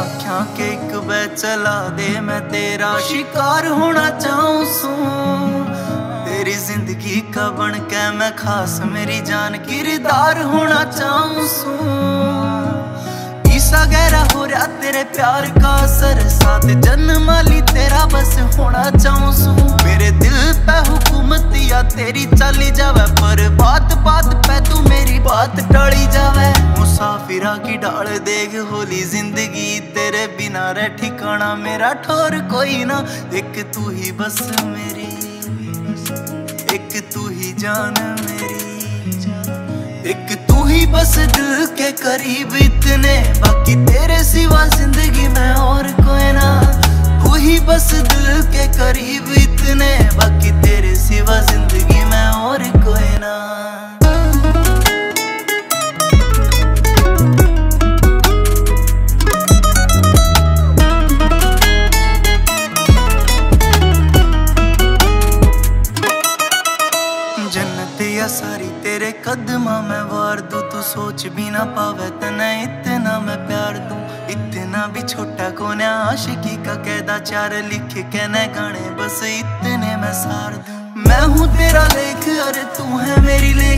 ਅੱਖਾਂ ਕੇ ਇੱਕ ਵੇ ਚਲਾ ਦੇ, ਮੈਂ ਤੇਰਾ ਸ਼ਿਕਾਰ ਹੋਣਾ ਚਾਹੂੰ ਸੂ। ਤੇਰੀ ਜ਼ਿੰਦਗੀ ਕਾ ਬਣ ਕੇ ਮੈਂ ਖਾਸ, ਮੇਰੀ ਜਾਨ ਕਿਰਦਾਰ ਹੋਣਾ ਚਾਹੂੰ ਸੂ। ईसा गहरा हो रहा तेरे प्यार का असर साथ जन्म वाली तेरा बस होना चाहूं सू मेरे दिल पे हुकूमत या तेरी चली जावे पर बात बात पे तू मेरी बात टली जावे मुसाफिरा की डाल देख होली जिंदगी तेरे बिना रे ठिकाना मेरा ठोर कोई ना एक तू ही बस मेरी एक तू ही जान मेरी एक तू ही बस दिल के करीब इतने, बाकी तेरे सिवा ज़िंदगी में और कोई ना। तू ही बस दिल के करीब इतने, बाकी तेरे सिवा ज़िंदगी में और कोई ना। सारी ਤੇਰੇ ਕਦਮਾਂ ਮੈਂ ਵਾਰ ਦੂ, ਤੂੰ ਸੋਚ ਵੀ ਨਾ ਪਾਵੇ ਤਨੇ ਇਤਨਾ ਮੈਂ ਪਿਆਰ ਦੂ। ਇਤਨਾ ਵੀ ਛੋਟਾ ਕੋਨਾ ਆਸ਼ਿਕੀ ਕਾ ਕਹਿਦਾ ਚਾਰ ਲਿਖ ਕੇ ਨਾ ਗਾਣੇ, ਬਸ ਇਤਨੇ ਮੈਂ ਸਾਰ ਦੂ। ਮੈਂ ਹੂੰ ਤੇਰਾ ਲੇਖ, ਅਰੇ ਤੂੰ ਹੈ ਮੇਰੀ ਲੇਖ।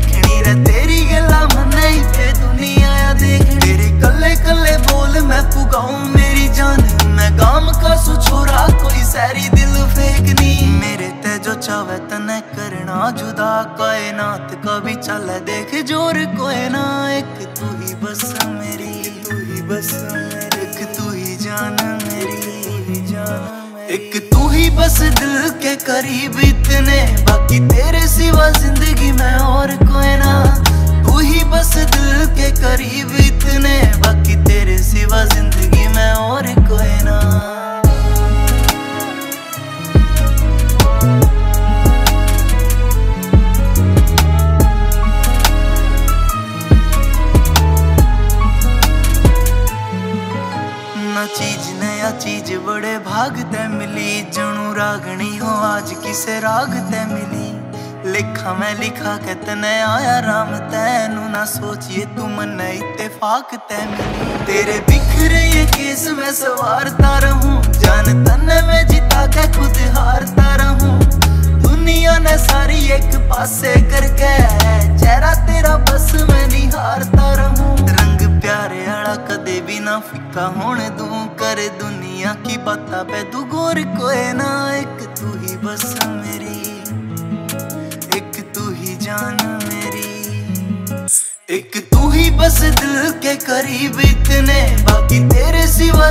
चावे तने करना, जुदा कायनात का भी चल देख, ज़ोर कोई ना, एक तू ही बस मेरी, तू ही बस मेरी, एक तू ही जान मेरी, जान एक तू ही बस दिल के करीब इतने, बाकी तेरे सिवा ज़िंदगी में और कोई ना। तू ही बस दिल चीज़ बड़े भाग ते मिली, जणू रागणी हो, आज किसे राग ते मिली? लिखा मैं लिखा के तने आया राम, तैनू ना सोचिए तू मन इत्तेफाक ते मिली। तेरे बिखरे ये केस में सवारता रहूँ, जान तन में जिता के खुद हारता रहूँ। दुनिया ने सारी एक पासे करके, चेहरा तेरा बस में निहारता रहूँ। रंग प्यारे आला कदे भी ना दू कर दुनिया की बता पे तू गोर कोई ना, एक तू ही बस मेरी, एक तू ही जान मेरी। एक तू ही बस दिल के करीब इतने, बाकी तेरे सिवा